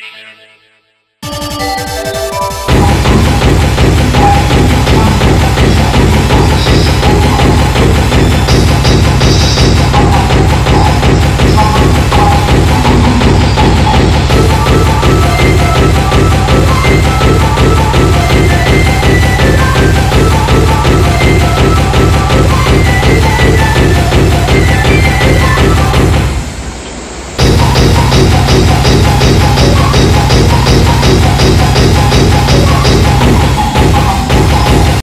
Bye.